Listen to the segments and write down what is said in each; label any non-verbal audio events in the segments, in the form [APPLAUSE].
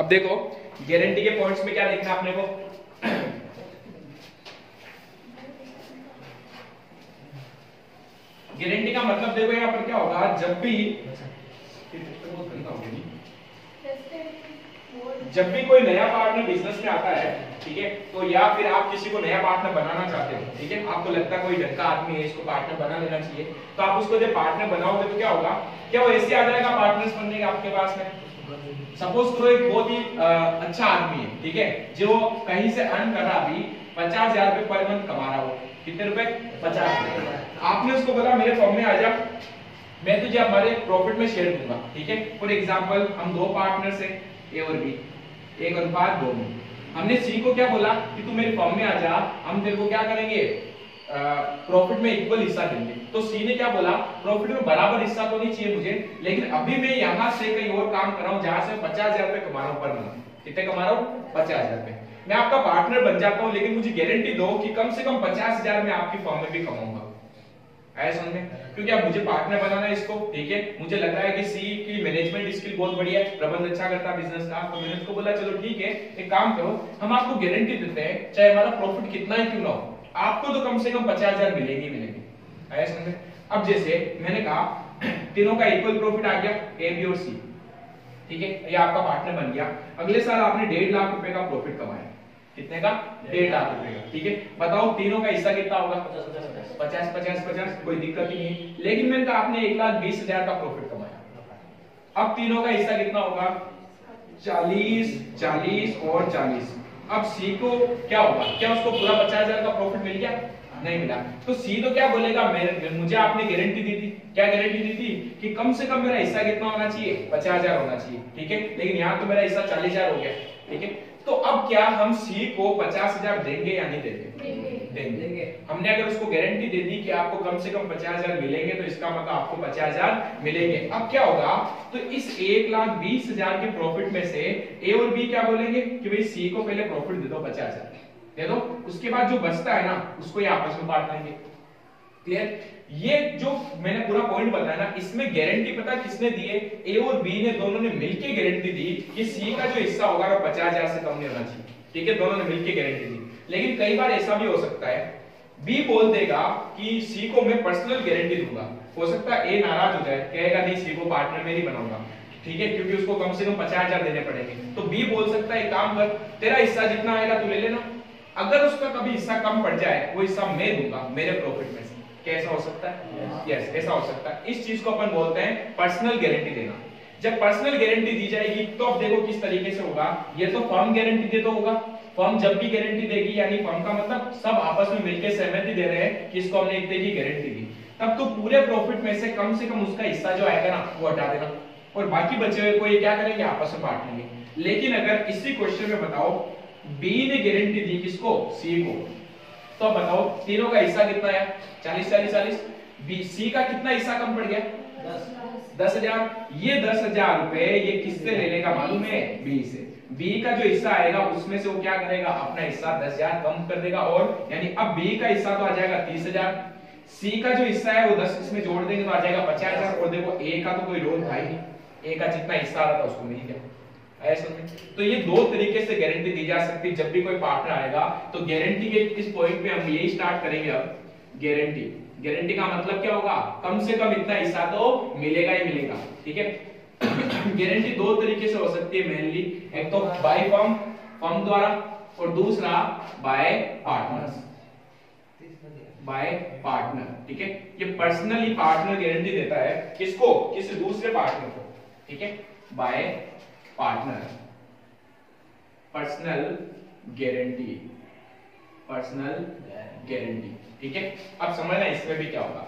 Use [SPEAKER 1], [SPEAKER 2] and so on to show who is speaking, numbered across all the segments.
[SPEAKER 1] अब देखो गारंटी के पॉइंट्स में क्या देखना अपने को? गारंटी का मतलब देखो यहाँ पर क्या होगा, जब भी जब भी कोई नया पार्टनर बिज़नेस में आता है, ठीक है तो या फिर आप किसी को नया पार्टनर बनाना चाहते हो, ठीक है, आपको लगता है कोई ढंग का आदमी है, इसको पार्टनर बना लेना चाहिए तो आप उसको जब पार्टनर बनाओगे तो क्या होगा? क्या वो ऐसे आ जाएगा पार्टनर्स बनने का आपके पास में? सपोज़ करो एक बहुत ही अच्छा आदमी है, ठीक है? जो कहीं से अर्न कर रहा अभी, पचास हज़ार रुपए पर मंथ कमा रहा हो। कितने रुपए पचास आपने उसको बोला, मेरे फॉर्म में आ जा। मैं तुझे हमारे प्रॉफिट में शेयर दूँगा, ठीक है? फॉर एग्ज़ाम्पल हम दो पार्टनर है ए और बी एक अनुपात दो में। हमने सी को क्या बोला कि तू मेरे फॉर्म में आ जा, हम तेरे को क्या करेंगे? प्रॉफिट में इक्वल हिस्सा देंगे। तो सी ने क्या बोला? प्रॉफिट में बराबर हिस्सा तो नहीं चाहिए मुझे, लेकिन अभी मैं यहाँ से कहीं और काम कर रहा हूँ, जहाँ से पचास हज़ार रुपए कमा रहा हूँ पर मंथ कितने कमा रहा हूँ पचास हज़ार रुपए मैं आपका पार्टनर बन जाता हूँ, लेकिन मुझे गारंटी दो कि कम से कम पचास हज़ार में आपकी फॉर्म में भी कमाऊँगा। आया समझ में? क्योंकि अब मुझे पार्टनर बनाना है इसको, ठीक है? मुझे लग रहा है कि सी की मैनेजमेंट स्किल बहुत बढ़िया है। प्रबंध अच्छा करता है बिज़नेस का। तो मैंने उसको बोला, चलो ठीक है, एक काम करो, हम आपको गारंटी देते हैं, चाहे हमारा प्रॉफिट कितना ही क्यों ना हो, आपको तो कम से कम पचास हज़ार मिलेंगे मिलेंगे। आया समझ में? अब जैसे मैंने कहा, [CLEARS THROAT] तीनों का इक्वल प्रॉफिट आ गया ए बी और सी ठीक है? ये आपका पार्टनर बन गया। अगले साल आपने डेढ़ लाख रुपए का प्रॉफिट कमाया। कितने का? डेढ़ लाख रुपए का। ठीक है? बताओ तीनों का हिस्सा कितना होगा? पचास पचास पचास। कोई दिक्कत ही नहीं। लेकिन मैंने कहा आपने एक लाख बीस हज़ार का प्रॉफिट कमाया। अब तीनों का हिस्सा कितना होगा? चालीस चालीस और चालीस। अब सी को क्या होगा? क्या उसको पूरा पचास हज़ार का प्रॉफिट मिल गया? नहीं मिला। तो सी तो क्या बोलेगा? मेरे मुझे आपने गारंटी दी थी। क्या गारंटी दी थी? कि कम से कम मेरा हिस्सा कितना होना चाहिए? पचास हज़ार होना चाहिए। ठीक है? लेकिन यहाँ तो मेरा हिस्सा चालीस हज़ार हो गया। ठीक है? तो अब क्या हम सी को पचास हज़ार देंगे या नहीं देंगे? देंगे। हमने अगर उसको गारंटी दे दी कि आपको कम से कम पचास हज़ार मिलेंगे तो इसका मतलब आपको पचास हज़ार मिलेंगे। अब क्या होगा? तो इस एक लाख बीस हज़ार के प्रॉफिट में से ए और बी क्या बोलेंगे? कि भाई सी को पहले प्रॉफिट दे दो पचास हज़ार। दे दो। उसके बाद जो बचता है ना उसको ये आपस में बांट लेंगे। क्लियर ये जो मैंने पूरा पॉइंट बताया ना, इसमें गारंटी पता किसने दी है? ए और बी ने, दोनों ने मिलकर गारंटी दी कि सी का जो हिस्सा होगा, वो पचास हज़ार से कम नहीं होना चाहिए। ठीक है? दोनों ने मिलकर गारंटी दी। लेकिन कई बार ऐसा भी हो सकता है। बी बोल देगा कि सी को मैं पर्सनल गारंटी दूँगा। हो सकता है ए नाराज़ हो जाए, कहेगा, नहीं सी को पार्टनर में नहीं बनाऊँगा। ठीक है? क्योंकि उसको कम से कम पचास हज़ार देने पड़ेंगे। तो बी बोल सकता है काम कर, तेरा हिस्सा जितना आएगा, तू ले लेना। अगर उसका कभी हिस्सा कम पड़ जाए, वो हिस्सा मैं दूँगा, मेरे प्रॉफिट में कैसा हो सकता है? यस yes, ऐसा हो सकता है। इस चीज़ को अपन बोलते हैं पर्सनल गारंटी देना। जब पर्सनल गारंटी दी जाएगी तो अब देखो किस तरीके से होगा। ये तो फर्म गारंटी दे तो होगा। फर्म जब भी गारंटी देगी यानी फर्म का मतलब सब आपस में मिलकर सहमति दे रहे हैं कि इसको हमने इतने की गारंटी दी। तब तो पूरे प्रॉफिट में से कम से कम उसका हिस्सा जो आएगा ना वो हटा देना। और बाकी बचे हुए को ये क्या करेंगे? आपस में बांट लेंगे। लेकिन अगर इसी क्वेश्चन में बताओ बी ने गारंटी दी किसको? सी को। तो बताओ तीनों का हिस्सा कितना है? चालीस चालीस चालीस। बी सी का कितना हिस्सा कम पड़ गया? दस। हज़ार। ये दस हज़ार रुपए ये किससे ले लेगा मालूम है? बी से। बी का जो हिस्सा आएगा उसमें से वो क्या करेगा? अपना हिस्सा दस हज़ार कम कर देगा। और यानी अब बी का हिस्सा तो आ जाएगा तीस हज़ार। सी का जो हिस्सा है वो दस इसमें जोड़ देंगे तो आ जाएगा पचास हज़ार। और देखो ए का तो कोई रोल था ही नहीं। ए का जितना हिस्सा आ रहा था उसको मिल गया। तो ये दो तरीके से गारंटी दी जा सकती है। जब भी कोई पार्टनर आएगा तो गारंटी के इस पॉइंट पे हम यही स्टार्ट करेंगे अब। गारंटी गारंटी का मतलब क्या होगा? कम से कम इतना हिस्सा तो मिलेगा ही मिलेगा। ठीक है? [COUGHS] गारंटी दो तरीके से हो सकती है मेनली एक तो बाय फर्म फर्म द्वारा, और दूसरा बाय पार्टनर्स बाय पार्टनर ठीक है? ये पर्सनली पार्टनर गारंटी देता है किसको? किसी दूसरे पार्टनर को। ठीक है? By partner personal guarantee personal guarantee ठीक है? अब समझना इसमें भी क्या होगा?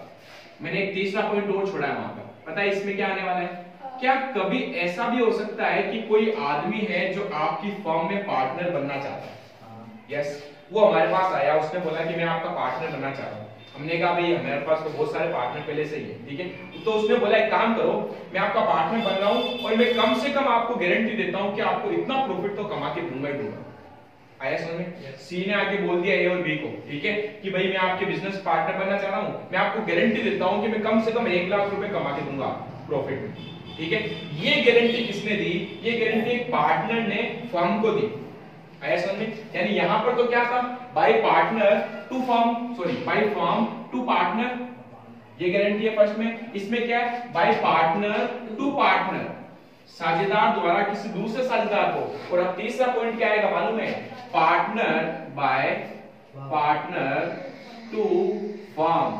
[SPEAKER 1] मैंने एक तीसरा पॉइंट और छोड़ा है वहाँ पर पता है इसमें क्या आने वाला है? क्या कभी ऐसा भी हो सकता है कि कोई आदमी है जो आपकी फर्म में पार्टनर बनना चाहता है? यस वो हमारे पास आया उसने बोला कि मैं आपका पार्टनर बनना चाह रहा हूँ। हमने कहा भाई हमारे पास तो बहुत सारे पार्टनर पहले से ही है। ठीक है? तो उसने बोला एक काम करो मैं आपका पार्टनर बन रहा हूँ और मैं कम से कम आपको गारंटी देता हूँ कि आपको इतना प्रॉफिट तो कमा के दूँगा ही दूँगा। आया समझ में? सी ने आके बोल दिया ए और बी को ठीक है? कि भाई मैं आपके बिज़नेस पार्टनर बनना चाह रहा हूँ। मैं आपको गारंटी देता हूँ कि मैं कम से कम एक लाख रुपए कमा के दूँगा प्रॉफिट में ठीक है? ये गारंटी किसने दी? ये गारंटी एक पार्टनर ने फर्म को दी। आया समझ में? यानी यहाँ पर तो क्या था? By partner to firm sorry by firm to partner ये गारंटी है फ़र्स्ट में। इसमें क्या है? बाय पार्टनर टू पार्टनर साझेदार द्वारा किसी दूसरे साझेदार को। और अब तीसरा पॉइंट क्या आएगा मालूम है? Partner by partner to firm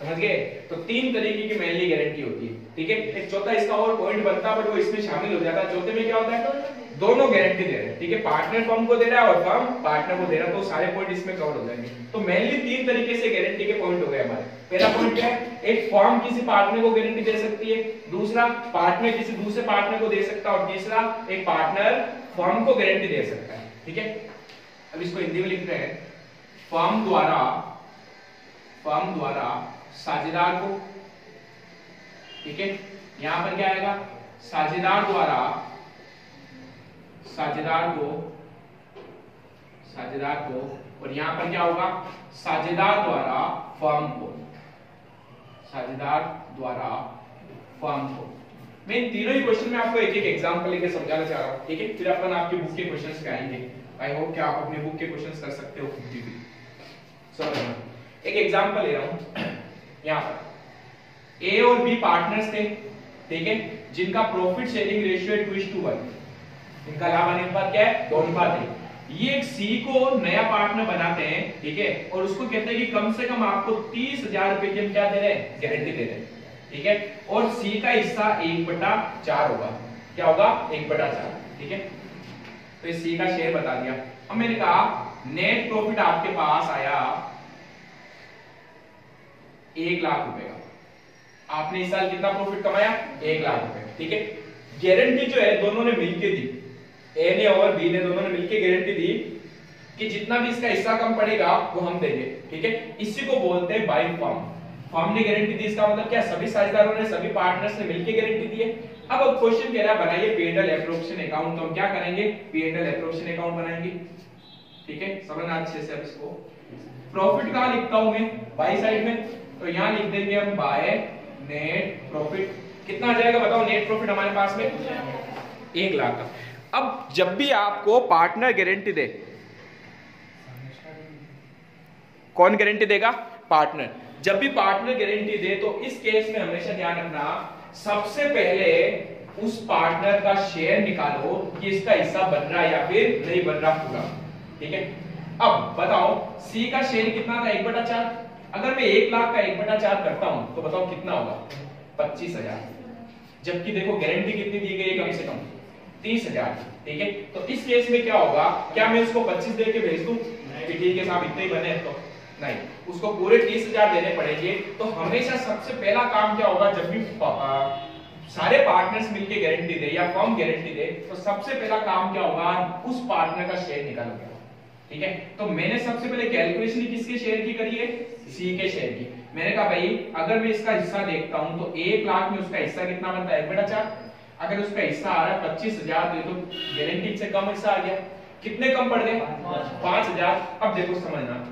[SPEAKER 1] समझ गए? तो तीन तरीके की मेनली गारंटी होती है। ठीक है? एक चौथा इसका और पॉइंट बनता है बट वो इसमें शामिल हो जाता। है चौथे में क्या होता है? दोनों गारंटी दे रहे हैं। ठीक है? पार्टनर फर्म को दे रहा है और फर्म पार्टनर को दे रहा है। तो सारे पॉइंट इसमें कवर हो जाएँगे। तो मेनली तीन तरीके से गारंटी के पॉइंट हो गए हमारे। पहला पॉइंट क्या है? एक फॉर्म किसी पार्टनर को गारंटी दे सकती है, दूसरा पार्टनर किसी दूसरे पार्टनर को दे सकता है, और तीसरा एक पार्टनर फॉर्म को गारंटी दे सकता है, ठीक है? अब इसको हिंदी में लिखते हैं, फॉर्म द्वारा फॉर्म द्वारा साझेदार को, ठीक है? यहाँ पर क्या आएगा? साझेदार द्वारा, साझेदार को साझेदार को, और यहाँ पर क्या होगा? साझेदार द्वारा फर्म को। साझेदार द्वारा फर्म को मैं इन तीनों ही क्वेश्चन में आपको एक एक एग्जांपल लेके समझाना चाह रहा हूँ। ठीक है फिर अपन आपके बुक के क्वेश्चंस पे आएँगे। आई होप कि आप अपने बुक के क्वेश्चंस कर सकते हो खुद भी। चलो एक एग्जांपल ले रहा हूँ। यहाँ पर। ए और बी पार्टनर्स थे, ठीक है? जिनका प्रॉफिट शेयरिंग रेशियो है 2:1 इनका लाभ अनुपात क्या है? दो अनुपात है। ये एक सी को नया पार्टनर बनाते हैं, ठीक है? और उसको कहते हैं कि कम से कम आपको तीस हज़ार रुपए की हम क्या दे रहे हैं? गारंटी दे रहे हैं, ठीक है? और सी का हिस्सा एक बटा चार होगा। क्या होगा? एक बटा चार, ठीक है? तो सी का शेयर बता दिया। अब मैंने कहा नेट प्रॉफिट आपके पास आया एक लाख रुपए का। आपने इस साल कितना प्रॉफिट कमाया? एक लाख रुपए ठीक है? गारंटी जो है, दोनों ने मिलकर दी। ए ने और बी ने दोनों ने मिलकर गारंटी दी कि जितना भी इसका हिस्सा कम पड़ेगा, वो हम देंगे, ठीक है? इसी को बोलते हैं बाइंग फॉर्म फॉर्म ने गारंटी दी, इसका मतलब क्या? सभी साझेदारों ने, सभी पार्टनर्स ने मिलकर गारंटी दी है। अब अब क्वेश्चन कह रहा है, बनाइए पीएनएल एप्रोप्रिएशन अकाउंट तो हम क्या करेंगे? पीएनएल एप्रोप्रिएशन अकाउंट बनाएँगे, ठीक है? समझना अच्छे से अब इसको। प्रॉफिट कहाँ लिखता हूँ मैं? बाई साइड में। तो यहाँ लिख देंगे हम बाय नेट प्रॉफिट कितना आ जाएगा बताओ नेट प्रॉफिट हमारे पास में? एक लाख का। अब जब भी आपको पार्टनर गारंटी दे। कौन गारंटी देगा? पार्टनर। जब भी पार्टनर गारंटी दे तो इस केस में हमेशा ध्यान रखना, सबसे पहले उस पार्टनर का शेयर निकालो कि इसका हिस्सा बन रहा है या फिर नहीं बन रहा पूरा। ठीक है? अब बताओ सी का शेयर कितना था? एक बटा चार? अगर मैं एक लाख का एक बटा चार करता हूँ तो बताओ कितना होगा? पच्चीस हज़ार। जबकि देखो गारंटी कितनी दी गई है कम से कम। तीस हज़ार, ठीक है? तो इस केस में क्या होगा? क्या मैं उसको पच्चीस दे के भेज दू? ठीक है इतने ही बने तो। नहीं। उसको पूरे तीस हज़ार देने पड़ेंगे। तो हमेशा सबसे पहला काम क्या होगा? जब भी सारे पार्टनर्स मिलके गारंटी दे या फर्म गारंटी दे तो सबसे पहला काम क्या होगा? उस पार्टनर का शेयर निकालोगे ठीक है? तो मैंने सबसे पहले कैलकुलेशन किसके शेयर की करी है? सी के शेयर की। मैंने कहा, भाई, अगर मैं इसका हिस्सा देखता हूँ तो एक लाख में उसका हिस्सा कितना बनता है? बटा चार? अगर उसका हिस्सा आ रहा है, पच्चीस हज़ार दे तो गारंटी से कम हिस्सा आ गया। कितने कम पड़ गए? पाँच हज़ार। अब देखो, समझना।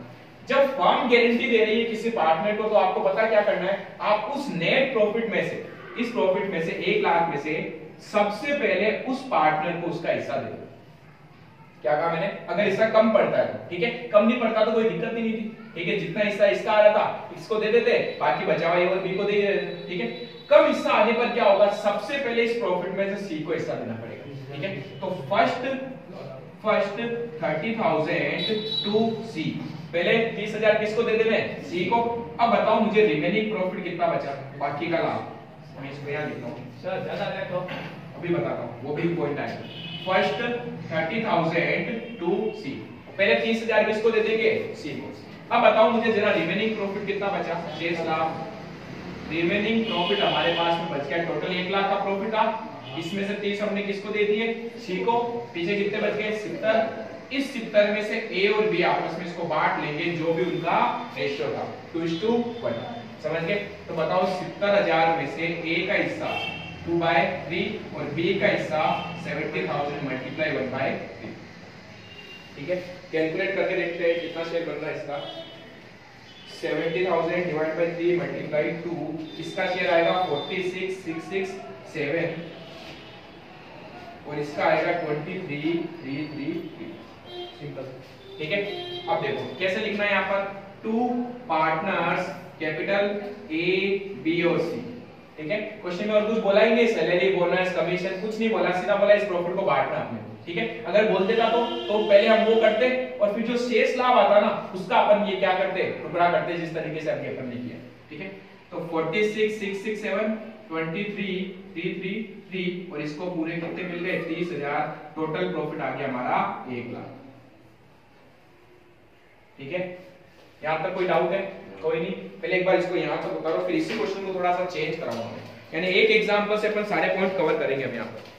[SPEAKER 1] जब फर्म गारंटी दे रही है किसी पार्टनर को तो आपको पता क्या करना है? आप उस नेट प्रॉफिट में से, इस प्रॉफिट में से, एक लाख में से, सबसे पहले उस पार्टनर को उसका हिस्सा दे क्या कहा मैंने? अगर हिस्सा कम पड़ता है, ठीक है? कम नहीं पड़ता तो कोई दिक्कत नहीं थी, ठीक है? जितना हिस्सा इसका आ रहा था, इसको दे देते, बाकी बचा हुआ को दे देते ठीक है? कम हिस्सा आने पर क्या होगा? सबसे पहले इस प्रॉफिट में से सी को हिस्सा देना पड़ेगा ठीक है? तो first first thirty thousand to C पहले तीस हज़ार किसको दे देने सी को। अब बताओ मुझे रिमेनिंग प्रॉफिट कितना बचा? बाकी का लाभ। मैं इसको यहाँ लिखता हूँ। सर ज़्यादा तो अभी बताता हूँ वो भी पॉइंट आएगा first thirty thousand to C पहले तीस हज़ार किसको दे देंगे? सी को। अब बताओ मुझे जरा रिमेनिंग प्रॉफिट कितना बचा? शेष लाभ रिमेनिंग प्रॉफिट हमारे पास में बच गया। टोटल एक लाख का प्रॉफिट था। इसमें से तीस हमने किसको दे दिए? सी को। पीछे कितने बच गए? सितर इस सितर में से ए और बी आपस में इसको बांट लेंगे, जो भी उनका रेशियो था। टू इज़ टू वन समझ गए? तो बताओ सितर हज़ार में से ए का हिस्सा टू बाय थ्री और बी का हिस्सा seventy thousand multiply one by three ठीक है? कैलकुलेट करके देखते हैं कितना शेयर बन रहा है इसका। इसका शेयर आएगा? Forty six six six seven और इसका आएगा twenty three three three three simple ठीक है? अब देखो, कैसे लिखना है यहाँ पर? Two partners capital A B और सी ठीक है? क्वेश्चन में और कुछ बोला ही नहीं सैलरी बोनस कमीशन कुछ नहीं बोला, सीधा बोला इस प्रॉफिट को बांटना आपने ठीक है? अगर बोल देता तो तो पहले हम वो करते और फिर जो शेष लाभ आता ना, उसका अपन ये क्या करते? टुकड़ा करते जिस तरीके से अभी अपन ने किया। ठीक है? तो 46 667 23 333 और इसको पूरे कितने मिल गए? 30000 टोटल प्रॉफिट आ गया हमारा 1 लाख। ठीक है? यहाँ तक कोई डाउट है? कोई नहीं। पहले एक बार इसको यहाँ तक उतारो, फिर इसी क्वेश्चन को थोड़ा सा चेंज कराऊँगा यानी एक एग्जांपल से अपन सारे पॉइंट कवर करेंगे अब यहाँ पर।